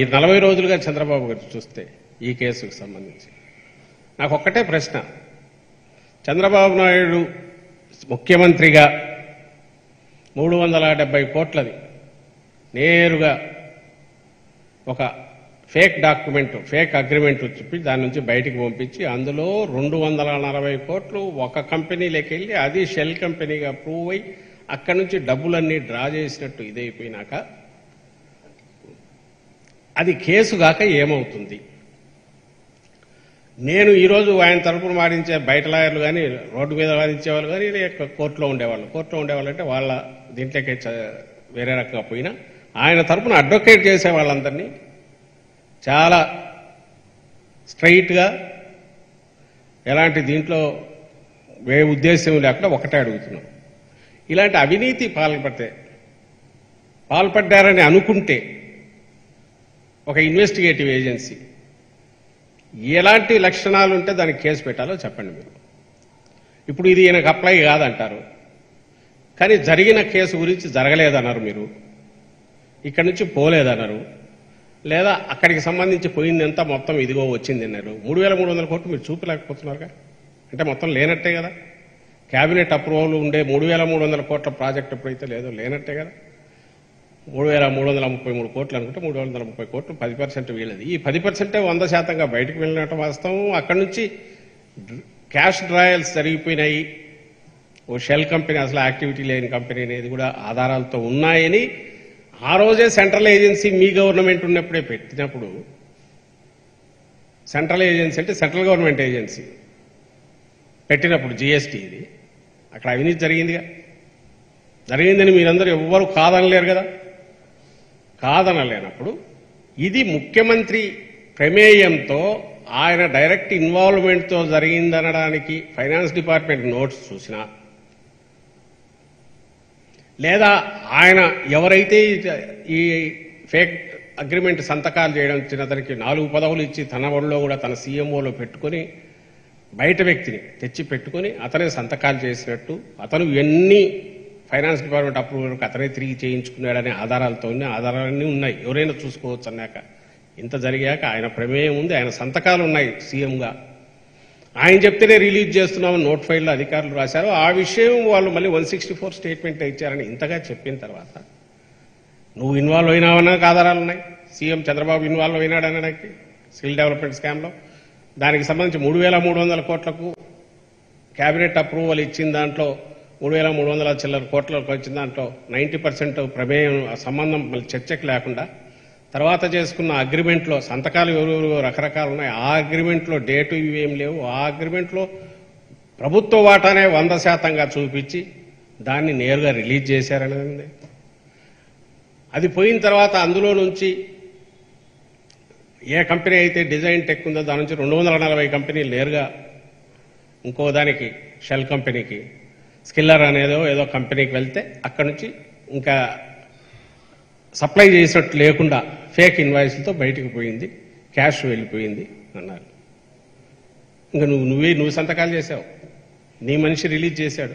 ఈ నలభై రోజులుగా చంద్రబాబు గారు చూస్తే ఈ కేసుకు సంబంధించి. నాకు ఒక్కటే ప్రశ్న. చంద్రబాబు నాయుడు ముఖ్యమంత్రిగా మూడు వందల డెబ్బై కోట్లది. నేరుగా ఒక ఫేక్ డాక్యుమెంట్ ఫేక్ అగ్రిమెంట్ చెప్పి దాని నుంచి బయటికి పంపించి అందులో రెండు వందల నలభై కోట్లు ఒక కంపెనీలోకి వెళ్ళి అది షెల్ కంపెనీగా ప్రూవ్ అయ్యి అక్కడి నుంచి డబ్బులన్నీ డ్రా చేసినట్టు ఇదైపోయినాక అది కేసుగాక ఏమవుతుంది? నేను ఈరోజు ఆయన తరపున వాడించే బయట లాయర్లు కానీ రోడ్డు మీద వాదించే వాళ్ళు కానీ లేక కోర్టులో ఉండేవాళ్ళు. కోర్టులో ఉండేవాళ్ళు అంటే వాళ్ళ దీంట్లోకి చ- వేరే రకంగా పోయినా ఆయన తరపున అడ్వకేట్ చేసే వాళ్ళందరినీ చాలా స్ట్రైట్గా ఎలాంటి దీంట్లో ఏ ఉద్దేశం లేకుండా ఒకటే అడుగుతున్నాం. ఇలాంటి అవినీతి పాల్పడితే పాల్పడ్డారని అనుకుంటే ఒక ఇన్వెస్టిగేటివ్ ఏజెన్సీ ఎలాంటి లక్షణాలు ఉంటే దానికి కేసు పెట్టాలో చెప్పండి మీరు. ఇప్పుడు ఇది ఈయనకు అప్లై కాదంటారు. కానీ జరిగిన కేసు గురించి జరగలేదన్నారు మీరు. ఇక్కడి నుంచి పోలేదన్నారు. లేదా అక్కడికి సంబంధించి పోయిందంతా మొత్తం ఇదిగో వచ్చింది అన్నారు. మూడు వేల మూడు వందల కోట్లు మీరు చూపలేకపోతున్నారుగా? అంటే మొత్తం లేనట్టే కదా. క్యాబినెట్ అప్రూవల్ ఉండే మూడు వేల మూడు వందల కోట్ల ప్రాజెక్ట్ ఎప్పుడైతే లేదో లేనట్టే కదా? మూడు వేల మూడు వందల ముప్పై మూడు కోట్లు అనుకుంటే మూడు వందల ముప్పై కోట్లు పది పర్సెంట్ వీళ్ళది ఈ పది పర్సెంటే వంద శాతంగా బయటకు వెళ్ళినట్టు వాస్తవం. అక్కడి నుంచి క్యాష్ డ్రాయల్స్ జరిగిపోయినాయి. ఓ షెల్ కంపెనీ అసలు యాక్టివిటీ లేని కంపెనీ అనేది కూడా ఆధారాలతో ఉన్నాయని ఆ రోజే సెంట్రల్ ఏజెన్సీ మీ గవర్నమెంట్ ఉన్నప్పుడే పెట్టినప్పుడు సెంట్రల్ ఏజెన్సీ అంటే సెంట్రల్ గవర్నమెంట్ ఏజెన్సీ పెట్టినప్పుడు జిఎస్టీ ఇది. అక్కడ అవినీతి జరిగిందిగా. జరిగిందని మీరందరూ ఎవ్వరూ కాదనలేరు కదా. కాదనలేనప్పుడు ఇది ముఖ్యమంత్రి ప్రమేయంతో ఆయన డైరెక్ట్ ఇన్వాల్వ్మెంట్తో జరిగిందనడానికి ఫైనాన్స్ డిపార్ట్మెంట్ నోట్స్ చూసినా. లేదా ఆయన ఎవరైతే ఈ ఫేక్ అగ్రిమెంట్ సంతకాలు చేయడం చిన్నతనికి నాలుగు పదవులు ఇచ్చి తన ఒళ్ళో కూడా తన సీఎంఓలో పెట్టుకొని బయట వ్యక్తిని తెచ్చి పెట్టుకొని అతనే సంతకాలు చేసినట్టు అతను ఎన్ని ఫైనాన్స్ డిపార్ట్మెంట్ అప్రూవల్ అతనే తిరిగి చేయించుకున్నాడనే ఆధారాలతో ఆధారాలన్నీ ఉన్నాయి. ఎవరైనా చూసుకోవచ్చు అన్నాక. ఇంత జరిగాక ఆయన ప్రమేయం ఉంది ఆయన సంతకాలు ఉన్నాయి సీఎంగా. ఆయన చెప్తేనే రిలీజ్ చేస్తున్నామని నోట్ ఫైల్లో అధికారులు రాశారు. ఆ విషయం వాళ్ళు మళ్ళీ వన్ సిక్స్టీ ఫోర్ స్టేట్మెంట్ ఇచ్చారని ఇంతగా చెప్పిన తర్వాత నువ్వు ఇన్వాల్వ్ అయినావన్నా ఆధారాలు ఉన్నాయి. సీఎం చంద్రబాబు ఇన్వాల్వ్ అయినాడు అనడానికి స్కిల్ డెవలప్మెంట్ స్కామ్లో. దానికి సంబంధించి మూడు వేల మూడు వందల కోట్లకు కేబినెట్ అప్రూవల్ ఇచ్చిన దాంట్లో మూడు వేల మూడు వందల చిల్లర కోట్లకు వచ్చిన దాంట్లో నైంటీ పర్సెంట్ ప్రమేయం సంబంధం మళ్ళీ చర్చకు లేకుండా తర్వాత చేసుకున్న అగ్రిమెంట్లో సంతకాలు ఎవరెవరు రకరకాలు ఉన్నాయి. ఆ అగ్రిమెంట్లో డేటు ఇవేం లేవు. ఆ అగ్రిమెంట్లో ప్రభుత్వ వాటానే వంద శాతంగా చూపించి దాన్ని నేరుగా రిలీజ్ చేశారనేది అది పోయిన తర్వాత అందులో నుంచి ఏ కంపెనీ అయితే డిజైన్ టెక్ ఉందో దాని నుంచి రెండు వందల నలభై కంపెనీలు నేరుగా ఇంకో దానికి షెల్ కంపెనీకి స్కిల్లర్ అనేదో ఏదో కంపెనీకి వెళ్తే అక్కడి నుంచి ఇంకా సప్లై చేసినట్టు లేకుండా ఫేక్ ఇన్వాయిస్లతో బయటికి పోయింది క్యాష్ వెళ్ళిపోయింది అన్నారు. ఇంకా నువ్వు నువ్వే నువ్వు సంతకాలు చేసావు. నీ మనిషి రిలీజ్ చేశాడు.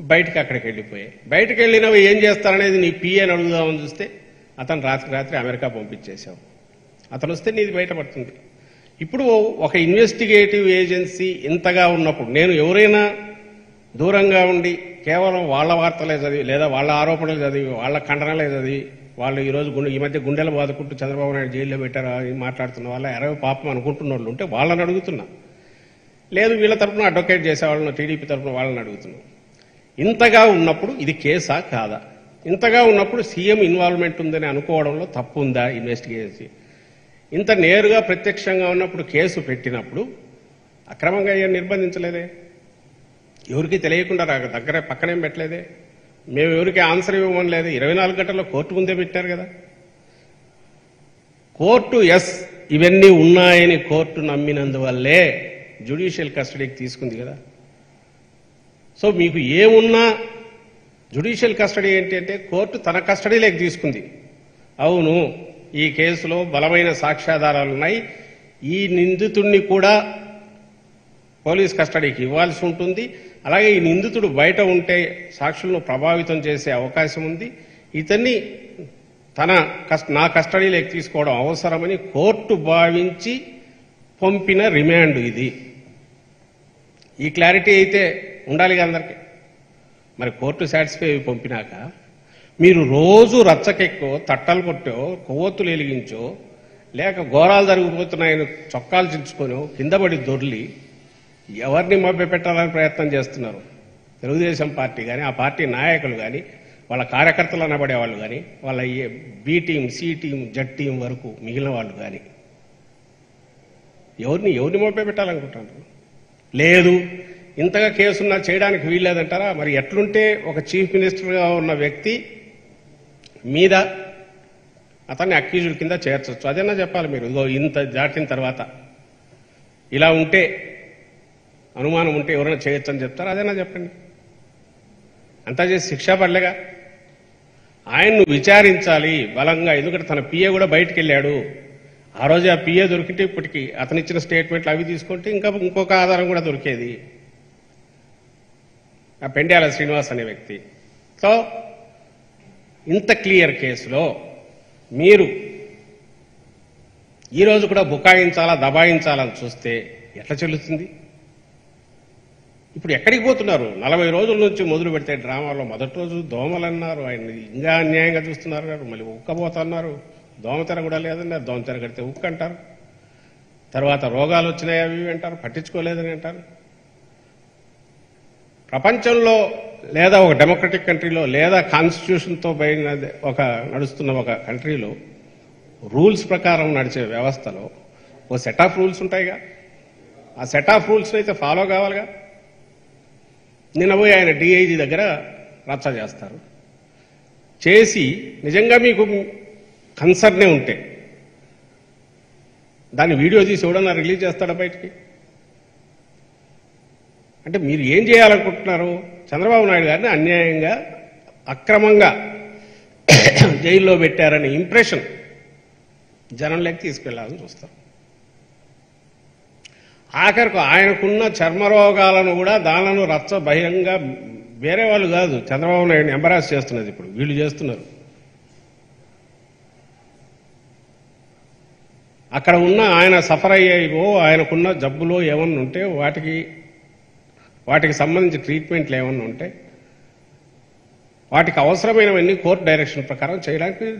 బయటకు అక్కడికి వెళ్ళిపోయాయి బయటకు వెళ్ళినవి ఏం చేస్తారనేది నీ పిఏని అడుగుదామని చూస్తే అతను రాత్రి రాత్రి అమెరికా పంపించేశావు. అతను వస్తే నీది బయటపడుతుంది. ఇప్పుడు ఒక ఇన్వెస్టిగేటివ్ ఏజెన్సీ ఇంతగా ఉన్నప్పుడు నేను ఎవరైనా దూరంగా ఉండి కేవలం వాళ్ళ వార్తలే చదివి లేదా వాళ్ళ ఆరోపణలు చదివి వాళ్ళ ఖండనలే చదివి వాళ్ళు ఈరోజు గుండె ఈ మధ్య గుండెలు బాదుకుంటూ చంద్రబాబు నాయుడు జైల్లో పెట్టారు అని మాట్లాడుతున్న వాళ్ళ ఎరవ పాపం అనుకుంటున్న వాళ్ళు ఉంటే వాళ్ళని అడుగుతున్నా. లేదు వీళ్ళ తరపున అడ్వకేట్ చేసే వాళ్ళని టీడీపీ తరపున వాళ్ళని అడుగుతున్నాం. ఇంతగా ఉన్నప్పుడు ఇది కేసా కాదా? ఇంతగా ఉన్నప్పుడు సీఎం ఇన్వాల్వ్మెంట్ ఉందని అనుకోవడంలో తప్పు ఉందా ఇన్వెస్టిగేషన్? ఇంత నేరుగా ప్రత్యక్షంగా ఉన్నప్పుడు కేసు పెట్టినప్పుడు అక్రమంగా ఏం నిర్బంధించలేదే? ఎవరికి తెలియకుండా రా దగ్గర పక్కనేం పెట్టలేదే. మేము ఎవరికి ఆన్సర్ ఇవ్వమని లేదు ఇరవై నాలుగు గంటల్లో కోర్టు ముందే పెట్టారు కదా. కోర్టు ఎస్ ఇవన్నీ ఉన్నాయని కోర్టు నమ్మినందువల్లే జ్యుడిషియల్ కస్టడీకి తీసుకుంది కదా. సో మీకు ఏమున్నా జ్యుడిషియల్ కస్టడీ ఏంటి అంటే కోర్టు తన కస్టడీలోకి తీసుకుంది. అవును ఈ కేసులో బలమైన సాక్ష్యాధారాలు ఉన్నాయి. ఈ నిందితుడిని కూడా పోలీస్ కస్టడీకి ఇవ్వాల్సి ఉంటుంది. అలాగే ఈ నిందితుడు బయట ఉంటే సాక్షులను ప్రభావితం చేసే అవకాశం ఉంది. ఇతన్ని తన కష్ట నా కస్టడీలోకి తీసుకోవడం అవసరమని కోర్టు భావించి పంపిన రిమాండ్ ఇది. ఈ క్లారిటీ అయితే ఉండాలి కదా అందరికి. మరి కోర్టు సాటిస్ఫై అయి పంపినాక మీరు రోజు రచ్చకెక్కో తట్టలు కొట్టో కొవ్వొత్తులు వెలిగించో లేక ఘోరాలు జరిగిపోతున్నాయని చొక్కాలు చించుకొనో కింద పడి దొర్లి ఎవరిని మభ్య పెట్టాలని ప్రయత్నం చేస్తున్నారు? తెలుగుదేశం పార్టీ కానీ ఆ పార్టీ నాయకులు కానీ వాళ్ళ కార్యకర్తలు అనబడేవాళ్ళు కానీ వాళ్ళ B team C team Z team వరకు మిగిలిన వాళ్ళు కానీ ఎవరిని ఎవరిని మభ్య పెట్టాలనుకుంటున్నారు లేదు. ఇంతగా కేసున్నా చేయడానికి వీల్లేదంటారా? మరి ఎట్లుంటే ఒక చీఫ్ మినిస్టర్గా ఉన్న వ్యక్తి మీద అతన్ని అక్యూజుల కింద చేర్చొచ్చు. అదైనా చెప్పాలి మీరు. ఇంత దాటిన తర్వాత. ఇలా ఉంటే అనుమానం ఉంటే ఎవరైనా చేయొచ్చు అని చెప్తారు? అదేనా చెప్పండి. అంతా చేసి శిక్ష పడలేగా? ఆయన్ను విచారించాలి బలంగా ఎందుకంటే తన పిఏ కూడా బయటకు వెళ్ళాడు ఆ రోజు ఆ పిఏ దొరికితే ఇప్పటికీ అతను ఇచ్చిన స్టేట్మెంట్లు అవి తీసుకుంటే ఇంకా ఇంకొక ఆధారం కూడా దొరికేది. ఆ పెండ్యాల శ్రీనివాస్ అనే వ్యక్తి. సో ఇంత క్లియర్ కేసులో మీరు ఈరోజు కూడా బుకాయించాలా దబాయించాలని చూస్తే ఎట్లా చెల్లుతుంది? ఇప్పుడు ఎక్కడికి పోతున్నారు? నలభై రోజుల నుంచి మొదలు పెడితే డ్రామాలో మొదటి రోజు దోమలు అన్నారు. ఆయన ఇంకా అన్యాయంగా చూస్తున్నారు అన్నారు. మళ్ళీ ఉక్కబోతున్నారు దోమతెర కూడా లేదన్నారు. దోమతెర కడితే ఉక్క అంటారు. తర్వాత రోగాలు వచ్చినాయి అవి అంటారు. పట్టించుకోలేదని అంటారు. ప్రపంచంలో లేదా ఒక డెమోక్రటిక్ కంట్రీలో లేదా కాన్స్టిట్యూషన్తో పైన ఒక నడుస్తున్న ఒక కంట్రీలో రూల్స్ ప్రకారం నడిచే వ్యవస్థలో ఓ సెట్ ఆఫ్ రూల్స్ ఉంటాయిగా. ఆ సెట్ ఆఫ్ రూల్స్ అయితే ఫాలో కావాలిగా. నిన్న పోయి ఆయన డిఐజీ దగ్గర రచ్చ చేస్తారు. చేసి నిజంగా మీకు కన్సర్నే ఉంటే దాన్ని వీడియో తీసి ఎవడన్నా రిలీజ్ చేస్తాడా బయటికి? అంటే మీరు ఏం చేయాలనుకుంటున్నారు? చంద్రబాబు నాయుడు గారిని అన్యాయంగా అక్రమంగా జైల్లో పెట్టారనే ఇంప్రెషన్ జనంలోకి తీసుకెళ్ళాలని చూస్తారు ఆఖరికి ఆయనకున్న చర్మరోగాలను కూడా దానిలను రచ్చ బహిరంగ వేరే వాళ్ళు కాదు. చంద్రబాబు నాయుడు ఎంబరాస్ చేస్తున్నది ఇప్పుడు. వీళ్ళు చేస్తున్నారు. అక్కడ ఉన్న ఆయన సఫర్ అయ్యేవో ఆయనకున్న జబ్బులో ఏమన్నా ఉంటే వాటికి వాటికి సంబంధించి ట్రీట్మెంట్లు ఏమన్నా ఉంటే వాటికి అవసరమైనవన్నీ కోర్టు డైరెక్షన్ ప్రకారం చేయడానికి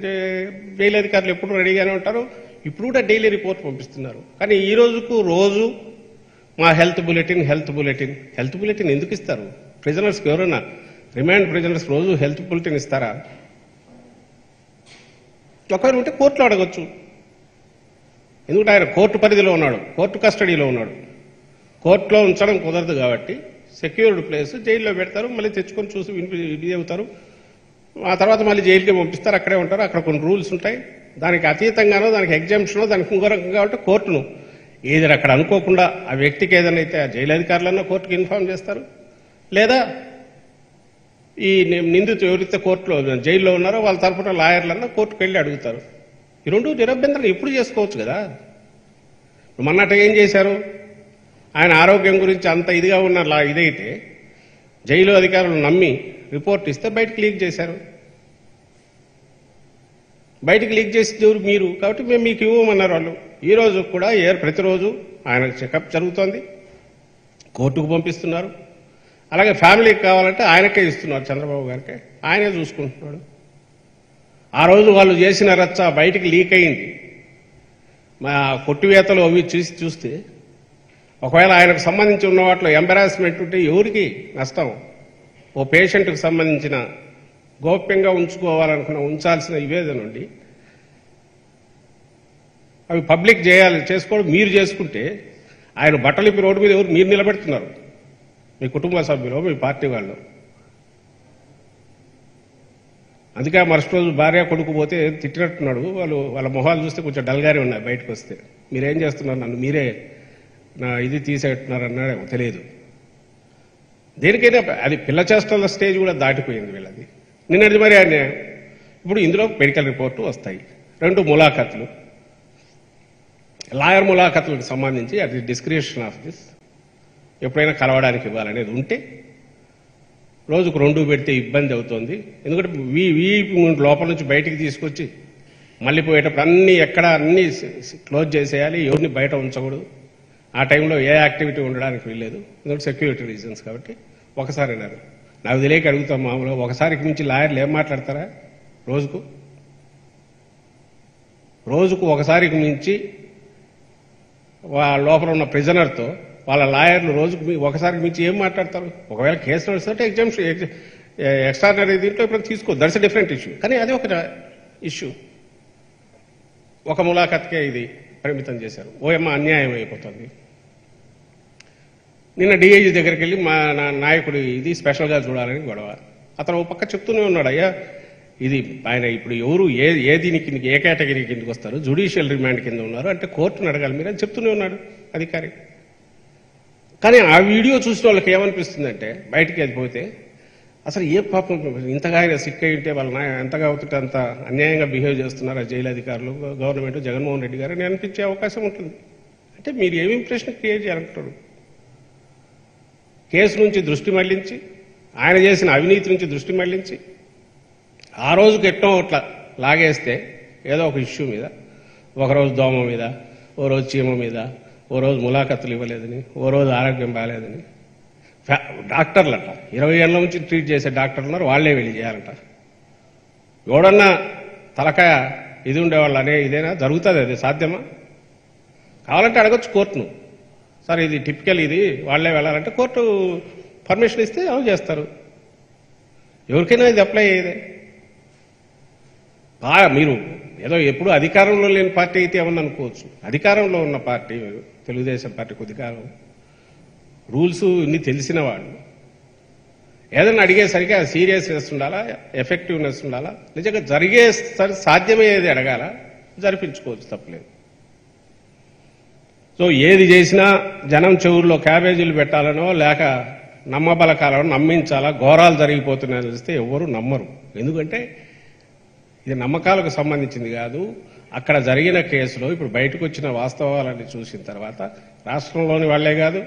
జైలు అధికారులు ఎప్పుడు రెడీగానే ఉంటారు. ఇప్పుడు కూడా డైలీ రిపోర్ట్ పంపిస్తున్నారు. కానీ ఈ రోజుకు రోజు మా health bulletin health bulletin. Health bulletin ఎందుకు ఇస్తారు? ప్రిజనర్స్కి ఎవరైనా రిమాండ్ ప్రిజనర్స్ రోజు హెల్త్ బులెటిన్ ఇస్తారా? ఒకవేళ ఉంటే కోర్టులో అడగచ్చు. ఎందుకంటే ఆయన కోర్టు పరిధిలో ఉన్నాడు కోర్టు కస్టడీలో ఉన్నాడు. కోర్టులో ఉంచడం కుదరదు కాబట్టి సెక్యూర్డ్ ప్లేస్ జైల్లో పెడతారు మళ్ళీ తెచ్చుకొని చూసి వినిపి ఇది అవుతారు. ఆ తర్వాత మళ్ళీ జైలుకి పంపిస్తారు అక్కడే ఉంటారు. అక్కడ కొన్ని రూల్స్ ఉంటాయి. దానికి అతీతంగానో దానికి ఎగ్జామ్షనో దానికి ఇంకో రకంగా కాబట్టి కోర్టును ఏదైనా అక్కడ అనుకోకుండా ఆ వ్యక్తికి ఏదైనా అయితే ఆ జైలు అధికారులన్నా కోర్టుకి ఇన్ఫార్మ్ చేస్తారు? లేదా ఈ నిందితు ఎవరైతే కోర్టులో జైల్లో ఉన్నారో వాళ్ళ తరపున లాయర్లన్నా కోర్టుకు వెళ్ళి అడుగుతారు. ఈ రెండు నిరభ్యంతరం ఎప్పుడు చేసుకోవచ్చు కదా? మొన్నట ఏం చేశారు? ఆయన ఆరోగ్యం గురించి అంత ఇదిగా ఉన్న లా ఇదైతే జైలు అధికారులు నమ్మి రిపోర్ట్ ఇస్తే బయటకు లీక్ చేశారు. బయటకు లీక్ చేసి మీరు? కాబట్టి మేము మీకు ఇవ్వమన్నారు వాళ్ళు. ఈ రోజు కూడా ఏ ప్రతిరోజు ఆయన చెకప్ జరుగుతోంది. కోర్టుకు పంపిస్తున్నారు. అలాగే ఫ్యామిలీకి కావాలంటే ఆయనకే ఇస్తున్నారు చంద్రబాబు గారికి. ఆయనే చూసుకుంటున్నాడు. ఆ రోజు వాళ్ళు చేసిన రచ్చ బయటికి లీక్ అయింది. మా కొట్టివేతలు అవి చూసి చూస్తే ఒకవేళ ఆయనకు సంబంధించి ఉన్న వాటిలో ఎంబరాస్మెంట్ ఉంటే ఎవరికి నష్టం? ఓ పేషెంట్కి సంబంధించిన గోప్యంగా ఉంచుకోవాలనుకున్న ఉంచాల్సిన నివేదన నుండి అవి పబ్లిక్ చేయాలి చేసుకోవడం మీరు చేసుకుంటే ఆయన బట్టలు ఇప్పి రోడ్డు మీద ఎవరు మీరు నిలబెడుతున్నారు. మీ కుటుంబ సభ్యులు మీ పార్టీ వాళ్ళు. అందుకే ఆ మరుసటి రోజు భార్య కొడుకు పోతే తిట్టినట్టున్నాడు. వాళ్ళు వాళ్ళ మొహాలు చూస్తే కొంచెం డల్గానే ఉన్నాయి బయటకు వస్తే. మీరేం చేస్తున్నారు నన్ను? మీరే నా ఇది తీసేట్టున్నారు తెలియదు. దేనికైనా అది పిల్ల చేస్తున్న స్టేజ్ కూడా దాటిపోయింది వీళ్ళది. నిన్నటి మరి ఆయన. ఇప్పుడు ఇందులో మెడికల్ రిపోర్టు వస్తాయి. రెండు ములాఖాతులు. లాయర్ ములాఖతులకు సంబంధించి అది డిస్క్రిప్షన్ ఆఫ్ దిస్ ఎప్పుడైనా కలవడానికి ఇవ్వాలనేది ఉంటే రోజుకు రెండు పెడితే ఇబ్బంది అవుతుంది. ఎందుకంటే వీ వీ లోపల నుంచి బయటికి తీసుకొచ్చి మళ్ళీ పోయేటప్పుడు అన్ని ఎక్కడ అన్ని క్లోజ్ చేసేయాలి. ఎవరిని బయట ఉంచకూడదు. ఆ టైంలో ఏ యాక్టివిటీ ఉండడానికి వీల్లేదు. ఎందుకంటే సెక్యూరిటీ రీజన్స్ కాబట్టి ఒకసారి అన్నారు. నాకు తెలియక అడుగుతాం మామూలుగా. ఒకసారికి మించి లాయర్లు ఏం మాట్లాడతారా? రోజుకు? రోజుకు ఒకసారికి మించి లోపల ఉన్న ప్రిజనర్తో వాళ్ళ లాయర్లు రోజుకు మీ- ఒకసారికి మించి ఏం మాట్లాడతారు? ఒకవేళ కేసు నడుస్తుంటే ఎగ్జామ్స్ ఎక్స్ట్రాడినరీ దీంట్లో ఇప్పుడు తీసుకో. దట్స్ డిఫరెంట్ ఇష్యూ కానీ అది ఒక ఇష్యూ ఒక ములాఖత్కే ఇది పరిమితం చేశారు. ఓఎమ్మ అన్యాయం అయిపోతుంది. నిన్న డిఐజీ దగ్గరికి వెళ్ళి మా నా నాయకుడు ఇది స్పెషల్గా చూడాలని గొడవ. అతను ఒక పక్క చెప్తూనే ఉన్నాడు అయ్యా ఇది ఆయన ఇప్పుడు ఎవరు ఏ ఏ దీనికి ఏ కేటగిరీ కిందకి వస్తారు? జుడిషియల్ రిమాండ్ కింద ఉన్నారు. అంటే కోర్టును అడగాలి. మీరు అని చెప్తూనే ఉన్నాడు అధికారి. కానీ ఆ వీడియో చూసిన వాళ్ళకి ఏమనిపిస్తుందంటే బయటికి అది పోతే అసలు ఏ పాపం ఇంతగా ఆయన సిక్ అయి ఉంటే వాళ్ళ ఎంతగా అవుతుంటే అంత అన్యాయంగా బిహేవ్ చేస్తున్నారు ఆ జైలు అధికారులు గవర్నమెంట్ జగన్మోహన్ రెడ్డి గారు అని అనిపించే అవకాశం ఉంటుంది. అంటే మీరు ఏమి ఇంప్రెషన్ క్రియేట్ చేయాలంటున్నాడు కేసు నుంచి దృష్టి మళ్ళించి ఆయన చేసిన అవినీతి నుంచి దృష్టి మళ్ళించి ఆ రోజుకి ఎట్టో అట్లా లాగేస్తే ఏదో ఒక ఇష్యూ మీద ఒకరోజు దోమ మీద ఓ రోజు చీమ మీద ఓ రోజు ములాఖతులు ఇవ్వలేదని ఓ రోజు ఆరోగ్యం బాగాలేదని. ఫ్యా- డాక్టర్లట. ఇరవై ఏళ్ళ నుంచి ట్రీట్ చేసే డాక్టర్లు ఉన్నారు వాళ్ళే వెళ్ళి చేయాలంట. ఎవడన్నా తలకాయ ఇది ఉండేవాళ్ళు అనే ఇదేనా? జరుగుతుంది అది సాధ్యమా? కావాలంటే అడగొచ్చు కోర్టును. సార్ ఇది టిపికల్ ఇది వాళ్ళే వెళ్ళాలంటే కోర్టు పర్మిషన్ ఇస్తే అవి చేస్తారు? ఎవరికైనా ఇది అప్లై అయ్యేదే. బాగా మీరు ఏదో ఎప్పుడు అధికారంలో లేని పార్టీ అయితే ఏమన్నా అనుకోవచ్చు అధికారంలో ఉన్న పార్టీ తెలుగుదేశం పార్టీ అధికారం రూల్స్ ఇన్ని తెలిసిన వాళ్ళు. ఏదైనా అడిగేసరికి ఆ సీరియస్నెస్ ఉండాలా? ఎఫెక్టివ్నెస్ ఉండాలా? నిజంగా జరిగే సరి- సాధ్యమయ్యేది అడగాల? జరిపించుకోవచ్చు తప్పలేదు. సో ఏది చేసినా జనం చెవుల్లో క్యాబేజీలు పెట్టాలనో లేక నమ్మబలకాలనో నమ్మించాలా? ఘోరాలు జరిగిపోతున్నాయని తెలిస్తే ఎవరు నమ్మరు. ఎందుకంటే ఇది నమ్మకాలకు సంబంధించింది కాదు. అక్కడ జరిగిన కేసులో ఇప్పుడు బయటకు వచ్చిన వాస్తవాలని చూసిన తర్వాత రాష్ట్రంలోని వాళ్ళే కాదు